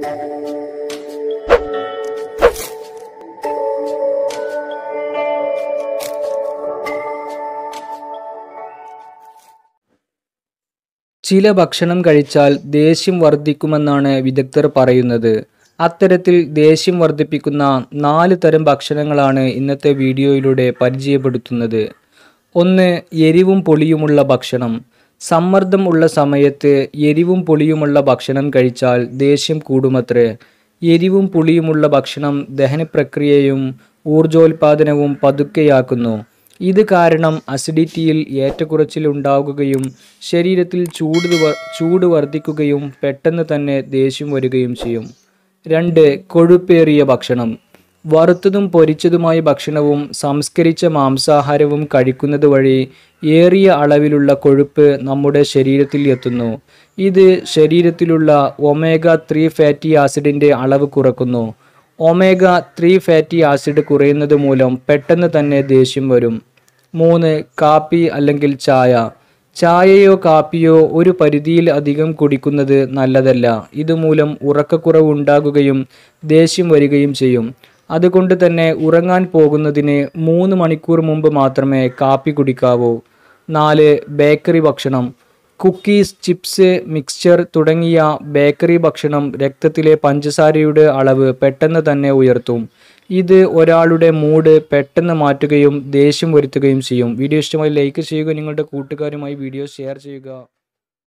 ചില ഭക്ഷണം കഴിച്ചാൽ ദേഷ്യം വർദ്ധിക്കുമെന്നാണ് വിദഗ്ധർ പറയുന്നത്. അത്തരത്തിൽ ദേഷ്യം വർദ്ധിപ്പിക്കുന്ന നാല് തരം ഭക്ഷണങ്ങളാണ് ഇന്നത്തെ വീഡിയോയിലൂടെ പരിചയപ്പെടുത്തുന്നത്. ഒന്ന് എരിവും പൊളിയുമുള്ള ഭക്ഷണം. സമ്മർദ്ദം ഉള്ള സമയത്ത് എരിവും പുളിയുമുള്ള ഭക്ഷണം കഴിച്ചാൽ ദേഷ്യം കൂടുമത്രേ. എരിവും പുളിയുമുള്ള ഭക്ഷണം ദഹനപ്രക്രിയയും ഊർജോൽപാദനവും പതുക്കെയാക്കുന്നു. ഇത് കാരണം അസിഡിറ്റിയിൽ ഏറ്റക്കുറച്ചിൽ ഉണ്ടാകുകയും ശരീരത്തിൽ ചൂട് ചൂട് വർദ്ധിക്കുകയും പെട്ടെന്ന് തന്നെ ദേഷ്യം വരികയും ചെയ്യും. രണ്ട് കൊഴുപ്പേറിയ ഭക്ഷണം. വറുത്തതും പൊരിച്ചതുമായ ഭക്ഷണവും സംസ്കരിച്ച മാംസാഹാരവും കഴിക്കുന്നത് വഴി ഏറിയ അളവിലുള്ള കൊഴുപ്പ് നമ്മുടെ ശരീരത്തിൽ എത്തുന്നു. ഇത് ശരീരത്തിലുള്ള ഒമേഗ ത്രീ ഫാറ്റി ആസിഡിന്റെ അളവ് കുറക്കുന്നു. ഒമേഗ ത്രീ ഫാറ്റി ആസിഡ് കുറയുന്നത് മൂലം പെട്ടെന്ന് തന്നെ ദേഷ്യം വരും. മൂന്ന് കാപ്പി അല്ലെങ്കിൽ ചായ. ചായയോ കാപ്പിയോ ഒരു പരിധിയിൽ അധികം കുടിക്കുന്നത് നല്ലതല്ല. ഇതുമൂലം ഉറക്കക്കുറവ് ഉണ്ടാകുകയും ദേഷ്യം വരികയും ചെയ്യും. അതുകൊണ്ട് തന്നെ ഉറങ്ങാൻ പോകുന്നതിന് മൂന്ന് മണിക്കൂർ മുമ്പ് മാത്രമേ കാപ്പി കുടിക്കാവൂ. നാല് ബേക്കറി ഭക്ഷണം. കുക്കീസ് ചിപ്സ് മിക്സ്ചർ തുടങ്ങിയ ബേക്കറി ഭക്ഷണം രക്തത്തിലെ പഞ്ചസാരയുടെ അളവ് പെട്ടെന്ന് തന്നെ ഉയർത്തും. ഇത് ഒരാളുടെ മൂഡ് പെട്ടെന്ന് മാറ്റുകയും ദേഷ്യം വരുത്തുകയും ചെയ്യും. വീഡിയോ ഇഷ്ടമായി ലൈക്ക് ചെയ്യുക നിങ്ങളുടെ കൂട്ടുകാരുമായി വീഡിയോ ഷെയർ ചെയ്യുക.